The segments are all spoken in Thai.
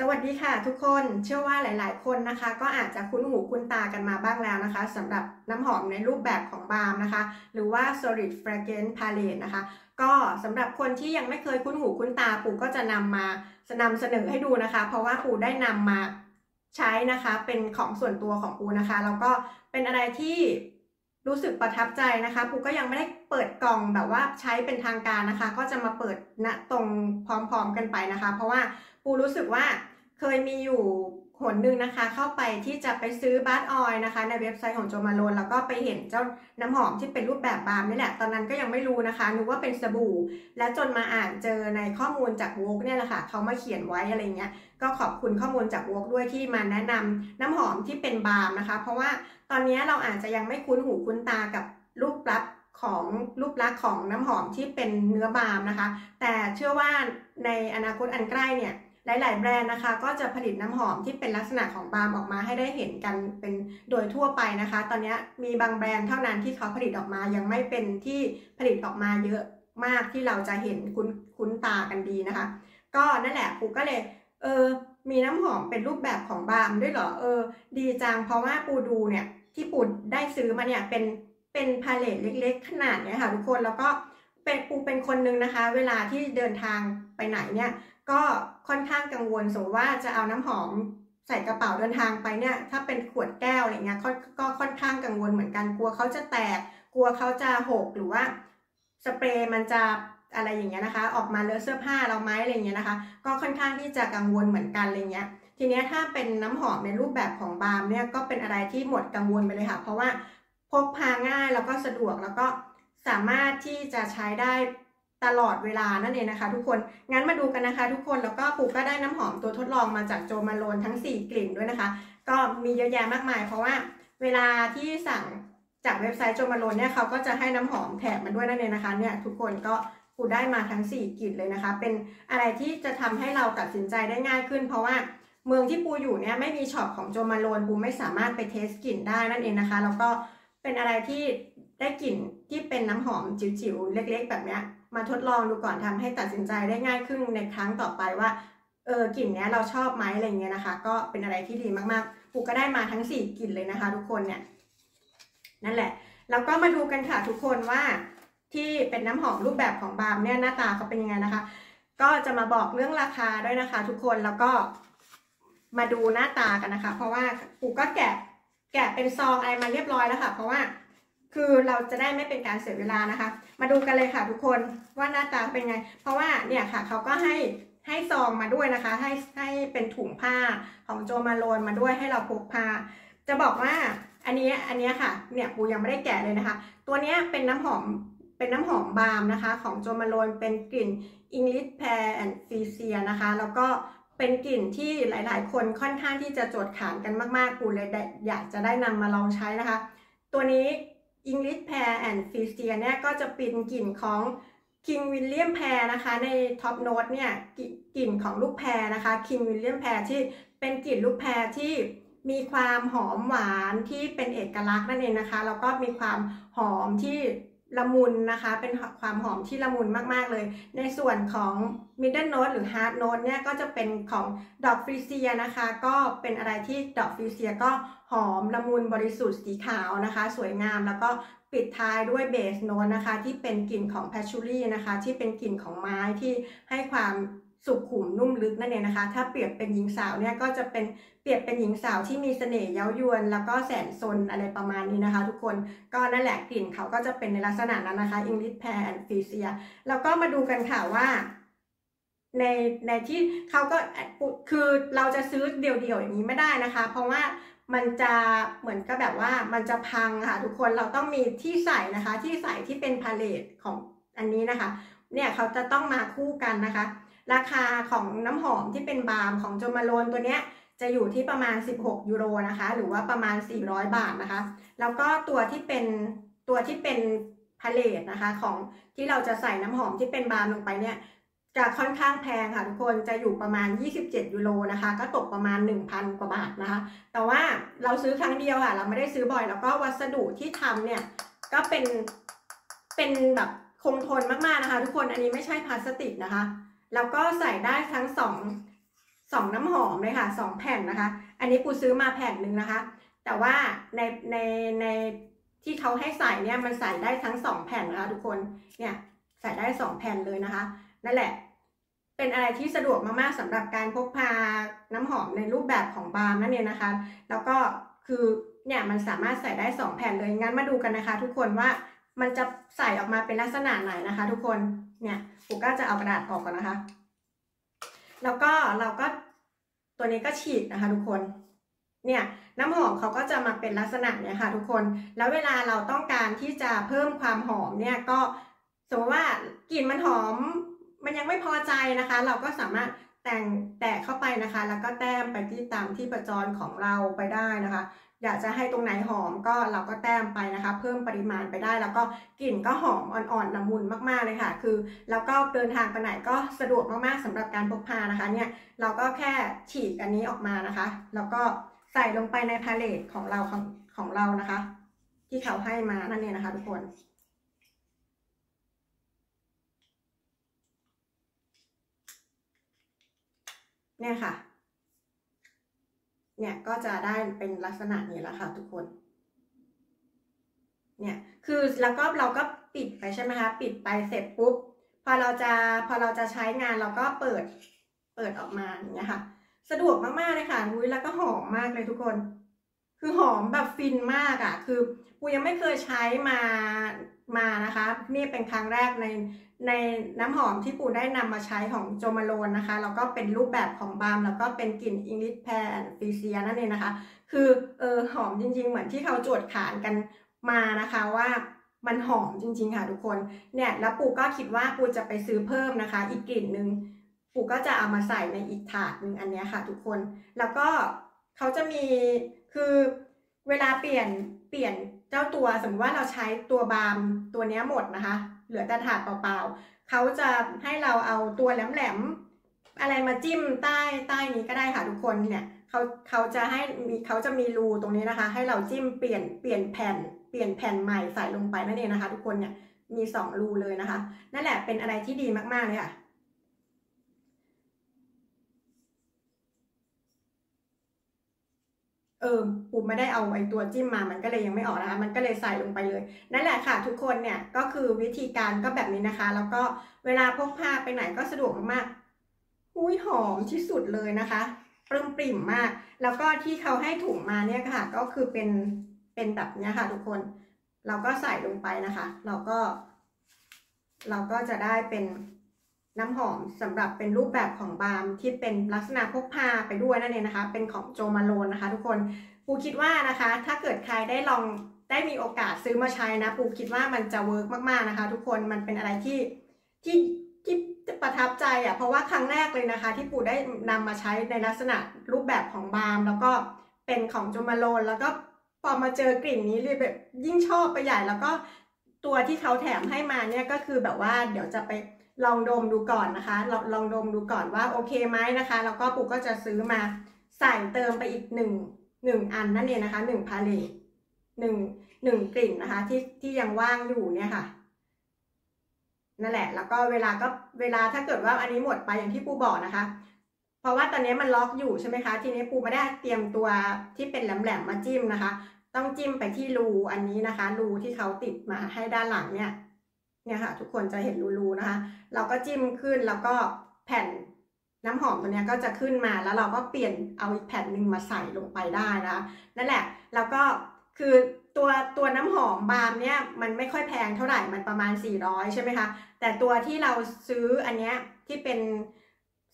สวัสดีค่ะทุกคนเชื่อว่าหลาย ๆ คนนะคะ ก็อาจจะคุ้นหูคุ้นตากันมาบ้างแล้วนะคะสำหรับน้ำหอมในรูปแบบของบาล์มนะคะ หรือว่า solid fragrance palette นะคะ ก็สำหรับคนที่ยังไม่เคยคุ้นหูคุ้นตาปู่ก็จะนำมานำเสนอให้ดูนะคะ เพราะว่าปู่ได้นำมาใช้นะคะเป็นของส่วนตัวของปูนะคะ แล้วก็เป็นอะไรที่ รู้สึกประทับใจนะคะปูก็ยังไม่ได้เปิดกล่องแบบว่าใช้เป็นทางการนะคะ ก็จะมาเปิดณตรงพร้อมๆกันไปนะคะ เพราะว่าปูรู้สึกว่าเคยมีอยู่หนหนึ่งนะคะ เข้าไปที่จะไปซื้อ bath oil นะคะ ในเว็บไซต์ของ Jo Malone แล้วก็ไปเห็นเจ้าน้ำหอมที่เป็นรูปแบบบาล์มนี่แหละ ตอนนั้นก็ยังไม่รู้นะคะนึกว่าเป็นสบู่ และจนมาอ่านเจอในข้อมูลจาก Vogue เนี่ยแหละค่ะเขามาเขียนไว้อะไรเงี้ย ก็ขอบคุณข้อมูลจาก Vogue ด้วยที่มาแนะนำน้ำหอมที่เป็นบาล์มนะคะ เพราะว่าตอนนี้เราอาจจะยังไม่คุ้นหูคุ้นตากับรูปลักษณ์ของรูปลักษณ์ของน้ำหอมที่เป็นเนื้อบาล์มนะคะ แต่เชื่อว่าในอนาคตอันใกล้เนี่ยหลาย ๆ แบรนด์นะคะ ก็จะผลิตน้ำหอมที่เป็นลักษณะของบาล์มออกมาให้ได้เห็นกันเป็นโดยทั่วไปนะคะ ตอนนี้มีบางแบรนด์เท่านั้นที่เขาผลิตออกมายังไม่เป็นที่ผลิตออกมาเยอะมากที่เราจะเห็นคุ้นคุ้นตากันดีนะคะ ก็นั่นแหละปูก็เลย เออ มีน้ำหอมเป็นรูปแบบของบาล์มด้วยเหรอ เออ ดีจัง เพราะว่าปูดูเนี่ย ที่ปูได้ซื้อมาเนี่ย เป็น เป็นพาเลตเล็กๆ ขนาดเนี้ยค่ะทุกคน แล้วก็เป็นปูเป็นคนนึงนะคะ เวลาที่เดินทางไปไหนเนี่ย ก็ค่อนข้างกังวล สมมติว่าจะเอาน้ำหอมใส่กระเป๋าเดินทางไปเนี่ย ถ้าเป็นขวดแก้วอะไรเงี้ย ก็ค่อนข้างกังวลเหมือนกัน กลัวเขาจะแตก กลัวเขาจะหก หรือว่าสเปรย์มันจะ อะไรอย่างเงี้ยนะคะ ออกมาเลอะเสื้อผ้าเราไหมอะไรเงี้ยนะคะ ก็ค่อนข้างที่จะกังวลเหมือนกันอะไรเงี้ยทีเนี้ยถ้าเป็นน้ำหอมในรูปแบบของบาล์มเนี่ยก็เป็นอะไรที่หมดกังวลไปเลยค่ะ เพราะว่าพกพาง่ายแล้วก็สะดวกแล้วก็สามารถที่จะใช้ได้ตลอดเวลานั่นเองนะคะ ทุกคน งั้นมาดูกันนะคะ ทุกคน แล้วก็ปูก็ได้น้ำหอมตัวทดลองมาจากโจมาโลนทั้ง 4 กลิ่นด้วยนะคะ ก็มีเยอะแยะมากมาย เพราะว่าเวลาที่สั่งจากเว็บไซต์โจมาโลนเนี่ยเขาก็จะให้น้ำหอมแถมมาด้วยนั่นเองนะคะเนี่ยทุกคนก็ ปูได้มาทั้ง 4กลิ่นเลยนะคะ เป็นอะไรที่จะทำให้เราตัดสินใจได้ง่ายขึ้น เพราะว่าเมืองที่ปูอยู่เนี่ยไม่มีช็อปของโจมาโลนปูไม่สามารถไปเทสกลิ่นได้นั่นเองนะคะ แล้วก็เป็นอะไรที่ได้กลิ่นที่เป็นน้ำหอมจิ๋วๆ เล็ก ๆ แบบเนี้ยมาทดลองดูก่อนทำให้ตัดสินใจได้ง่ายขึ้นในครั้งต่อไปว่าเออกลิ่นเนี้ยเราชอบไหมอะไรเงี้ยนะคะ ก็เป็นอะไรที่ดีมากๆปูก็ได้มาทั้ง 4กลิ่นเลยนะคะ ทุกคนเนี่ยนั่นแหละแล้วก็มาดูกันค่ะทุกคนว่า ที่เป็นน้ำหอมรูปแบบของบาร์มเนี่ยหน้าตาเขาเป็นยังไงนะคะ ก็จะมาบอกเรื่องราคาด้วยนะคะ ทุกคนแล้วก็มาดูหน้าตากันนะคะ เพราะว่าปูก็แกะแกะเป็นซองอะไรมาเรียบร้อยแล้วค่ะ เพราะว่าคือเราจะได้ไม่เป็นการเสียเวลานะคะ มาดูกันเลยค่ะ ทุกคนว่าหน้าตาเป็นไง เพราะว่าเนี่ยค่ะเขาก็ให้ให้ซองมาด้วยนะคะ ให้ให้เป็นถุงผ้าของโจมาโลนมาด้วยให้เราพกพา จะบอกว่าอันนี้อันนี้ค่ะ เนี่ยปูยังไม่ได้แกะเลยนะคะ ตัวนี้เป็นน้ำหอม เป็นน้ำหอมบาล์มนะคะ ของโจมาโลนเป็นกลิ่น English Pear and f i c i a นะคะ แล้วก็เป็นกลิ่นที่หลายๆ คนค่อนข้างที่จะโจดขานกันมากๆปูเลยอยากจะได้นำมาลองใช้นะคะ ตัวนี้ English Pear and f i s t i a เนี่ยก็จะเป็นกลิ่นของ King William Pear นะคะใน Top Note เนี่ยกลิ่นของลูกแพรนะคะ King William Pear ที่เป็นกลิ่นลูกแพรที่มีความหอมหวานที่เป็นเอกลักษณ์นั่นเองนะคะ แล้วก็มีความหอมที่ ละมุนนะคะ เป็นความหอมที่ละมุนมาก ๆ เลย ในส่วนของ middle note หรือ heart note เนี่ยก็จะเป็นของดอกฟรีเซียนะคะ ก็เป็นอะไรที่ดอกฟรีเซียก็หอมละมุนบริสุทธิ์สีขาวนะคะ สวยงามแล้วก็ปิดท้ายด้วย base note นะคะ ที่เป็นกลิ่นของ patchouli นะคะ ที่เป็นกลิ่นของไม้ที่ให้ความ สุขุมนุ่มลึกนั่นเองนะคะ ถ้าเปรียบเป็นหญิงสาวเนี่ยก็จะเป็นเปรียบเป็นหญิงสาวที่มีเสน่ห์เย้ายวน แล้วก็แสนซนอะไรประมาณนี้นะคะ ทุกคนก็นั่นแหละกลิ่นเขาก็จะเป็นในลักษณะนั้นนะคะ English Pear and f i c i a แล้วก็มาดูกันค่ะว่าในในที่เขาก็คือเราจะซื้อเดี่ยวๆอย่างนี้ไม่ได้นะคะ เพราะว่ามันจะเหมือนกับแบบว่ามันจะพังค่ะ ทุกคนเราต้องมีที่ใส่นะคะ ที่ใส่ที่เป็นพาเลตของอันนี้นะคะ เนี่ยเขาจะต้องมาคู่กันนะคะ ราคาของน้ำหอมที่เป็นบาล์มของโจมาโลนตัวเนี้ยจะอยู่ที่ประมาณ 16 ยูโรนะคะ หรือว่าประมาณ 400 บาทนะคะ แล้วก็ตัวที่เป็นตัวที่เป็นพาเลตนะคะของที่เราจะใส่น้ำหอมที่เป็นบาล์มลงไปเนี่ยจะค่อนข้างแพงค่ะทุกคนจะอยู่ประมาณ 27 ยูโรนะคะ ก็ตกประมาณ 1,000 กว่าบาทนะคะ แต่ว่าเราซื้อครั้งเดียวค่ะ เราไม่ได้ซื้อบ่อย แล้วก็วัสดุที่ทำเนี่ยก็เป็นเป็นแบบคงทนมากๆนะคะ ทุกคนอันนี้ไม่ใช่พลาสติกนะคะ แล้วก็ใส่ได้ทั้งสองสองน้ำหอมเลยค่ะสองแผ่นนะคะ อันนี้ปูซื้อมาแผ่นหนึ่งนะคะ แต่ว่าในในในที่เขาให้ใส่เนี่ยมันใส่ได้ทั้งสองแผ่นนะคะทุกคนเนี่ยใส่ได้สองแผ่นเลยนะคะ นั่นแหละ เป็นอะไรที่สะดวกมากๆสำหรับการพกพาน้ำหอมในรูปแบบของบาร์นั่นเองนะคะ แล้วก็คือเนี่ยมันสามารถใส่ได้สองแผ่นเลยงั้นมาดูกันนะคะ ทุกคนว่ามันจะใส่ออกมาเป็นลักษณะไหนนะคะ ทุกคนเนี่ย ปูก็จะเอากระดาษออกก่อนนะคะ แล้วก็เราก็ตัวนี้ก็ฉีกนะคะทุกคน เนี่ยน้ำหอมเขาก็จะมาเป็นลักษณะเนี่ยค่ะทุกคน แล้วเวลาเราต้องการที่จะเพิ่มความหอมเนี่ยก็สมมติว่ากลิ่นมันหอมมันยังไม่พอใจนะคะ เราก็สามารถแต่งแตะเข้าไปนะคะ แล้วก็แต้มไปที่ตามที่ประจรของเราไปได้นะคะ อยากจะให้ตรงไหนหอมก็เราก็แต้มไปนะคะ เพิ่มปริมาณไปได้ แล้วก็กลิ่นก็หอมอ่อนๆละมุนมากๆเลยค่ะ คือ แล้วก็เดินทางไปไหนก็สะดวกมากๆสำหรับการพกพานะคะเนี่ยเราก็แค่ฉีกอันนี้ออกมานะคะ แล้วก็ใส่ลงไปในพาเลตของเราของของเรานะคะ ที่เขาให้มานั่นเองนะคะทุกคนเนี่ยค่ะ เนี่ยก็จะได้เป็นลักษณะนี้แล้วค่ะทุกคน เนี่ยคือแล้วก็เราก็ปิดไปใช่ไหมคะปิดไปเสร็จปุ๊บพอเราจะพอเราจะใช้งานเราก็เปิดเปิดออกมาอย่างเงี้ยค่ะ สะดวกมากๆเลยค่ะอุ้ยแล้วก็หอมมากเลยทุกคน คือหอมแบบฟินมากอะ่ะ คือปูยังไม่เคยใช้มามานะคะ นี่เป็นครั้งแรกในในน้ำหอมที่ปูได้นำมาใช้ของโจมาโลนนะคะ แล้วก็เป็นรูปแบบของบาล์มแล้วก็เป็นกลิ่นอิงลิชแพนฟีเซียนั่นเองนะคะ คือเออหอมจริงๆ เหมือนที่เขาจวดขานกันมานะคะว่ามันหอมจริงๆค่ะทุกคน เนี่ยแล้วปูก็คิดว่าปูจะไปซื้อเพิ่มนะคะ อีกกลิ่นหนึ่งปูก็จะเอามาใส่ในอีกถาดหนึ่งอันนี้ค่ะ ทุกคน แล้วก็เขาจะมี คือเวลาเปลี่ยนเปลี่ยนเจ้าตัวสมมติว่าเราใช้ตัวบาล์มตัวนี้หมดนะคะ เหลือแต่ถาดเปล่าๆเขาจะให้เราเอาตัวแหลมๆอะไรมาจิ้มใต้ใต้นี้ก็ได้ค่ะทุกคนเนี่ยเขาเขาจะให้มีเขาจะมีรูตรงนี้นะคะ ให้เราจิ้มเปลี่ยนเปลี่ยนแผ่น เปลี่ยนแผ่นใหม่ใส่ลงไปนั่นเองนะคะ ทุกคนเนี่ยมีสองรูเลยนะคะ นั่นแหละเป็นอะไรที่ดีมากๆเลยค่ะ เออปูไม่ได้เอาไอ้ตัวจิ้มมา มันก็เลยยังไม่ออกนะคะ มันก็เลยใส่ลงไปเลย นั่นแหละค่ะ ทุกคนเนี่ยก็คือวิธีการก็แบบนี้นะคะ แล้วก็เวลาพกพาไปไหนก็สะดวกมากๆอุ้ยหอมที่สุดเลยนะคะปริมปริ่มมาก แล้วก็ที่เขาให้ถุงมาเนี่ยค่ะ ก็คือเป็นเป็นแบบนี้ค่ะ ทุกคน เราก็ใส่ลงไปนะคะ เราก็ เราก็จะได้เป็น น้ำหอมสำหรับเป็นรูปแบบของบาล์มที่เป็นลักษณะพกพาไปด้วยนั่นเองนะคะ เป็นของโจมาโลนนะคะทุกคนปูคิดว่านะคะ ถ้าเกิดใครได้ลองได้มีโอกาสซื้อมาใช้นะปูคิดว่ามันจะ work มากๆนะคะ ทุกคนมันเป็นอะไรที่ที่ที่ประทับใจอะเพราะว่าครั้งแรกเลยนะคะ ที่ปูได้นำมาใช้ในลักษณะรูปแบบของบาล์มแล้วก็เป็นของ Jo Malone แล้วก็พอมาเจอกลิ่นนี้เลยแบบยิ่งชอบไปใหญ่แล้วก็ตัวที่เขาแถมให้มาเนี่ยก็คือแบบว่าเดี๋ยวจะไป ลองดมดูก่อนนะคะ ลองลองดมดูก่อนว่าโอเคไหมนะคะ แล้วก็ปูก็จะซื้อมาใส่เติมไปอีกหนึ่งหนึ่งอันนั่นเองนะคะหนึ่งพาเลตหนึ่งหนึ่งกลิ่นนะคะ ที่ที่ยังว่างอยู่เนี่ยค่ะนั่นแหละ แล้วก็เวลาก็เวลาถ้าเกิดว่าอันนี้หมดไปอย่างที่ปูบอกนะคะ เพราะว่าตอนนี้มันล็อกอยู่ใช่ไหมคะ ทีนี้ปูไม่ได้เตรียมตัวที่เป็นแหลมๆมาจิ้มนะคะ ต้องจิ้มไปที่รูอันนี้นะคะ รูที่เขาติดมาให้ด้านหลังเนี่ย เนี่ยค่ะทุกคนจะเห็นรูๆนะคะ เราก็จิ้มขึ้นแล้วก็แผ่นน้ำหอมตัวนี้ก็จะขึ้นมาแล้วเราก็เปลี่ยนเอาอีกแผ่นหนึ่งมาใส่ลงไปได้นะนั่นแหละแล้วก็คือตัวตัวน้ำหอมบาล์มเนี่ยมันไม่ค่อยแพงเท่าไหร่มันประมาณ 400 ใช่ไหมคะ แต่ตัวที่เราซื้ออันเนี้ยที่เป็น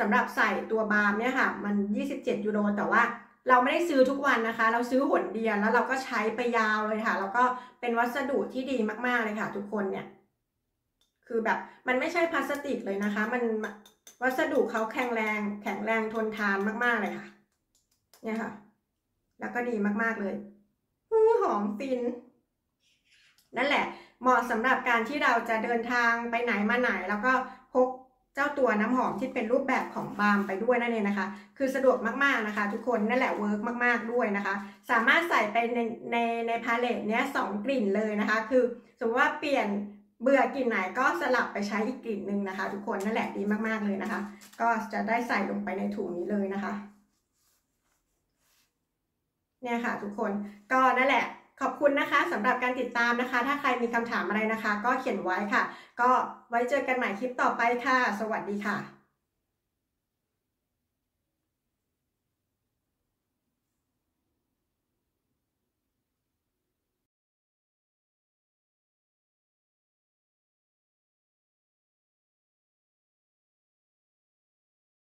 สำหรับใส่ตัวบาล์มเนี่ยค่ะมัน 27 ยูโรแต่ว่าเราไม่ได้ซื้อทุกวันนะคะ เราซื้อหนเดียวแล้วเราก็ใช้ไปยาวเลยค่ะ แล้วก็เป็นวัสดุที่ดีมากๆเลยค่ะ ทุกคนเนี่ย คือแบบมันไม่ใช่พลาสติกเลยนะคะ มันวัสดุเขาแข็งแรง แข็งแรงทนทานมากๆเลยค่ะ เนี่ยค่ะ แล้วก็ดีมากๆเลยหอมฟิน นั่นแหละ เหมาะสำหรับการที่เราจะเดินทางไปไหนมาไหน แล้วก็พกเจ้าตัวน้ำหอมที่เป็นรูปแบบของบาล์มไปด้วยนั่นเองนะคะ คือสะดวกมากๆนะคะ ทุกคนนั่นแหละ work มากๆด้วยนะคะ สามารถใส่ไปในในในพาเลตเนี้ยสองกลิ่นเลยนะคะ คือสมมติว่าเปลี่ยน เบื่อกลิ่นไหนก็สลับไปใช้อีกกลิ่นหนึ่งนะคะ ทุกคนนั่นแหละดีมากๆเลยนะคะ ก็จะได้ใส่ลงไปในถุงนี้เลยนะคะเนี่ยค่ะ ทุกคนก็นั่นแหละขอบคุณนะคะสำหรับการติดตามนะคะ ถ้าใครมีคำถามอะไรนะคะ ก็เขียนไว้ค่ะ ก็ไว้เจอกันใหม่คลิปต่อไปค่ะ สวัสดีค่ะ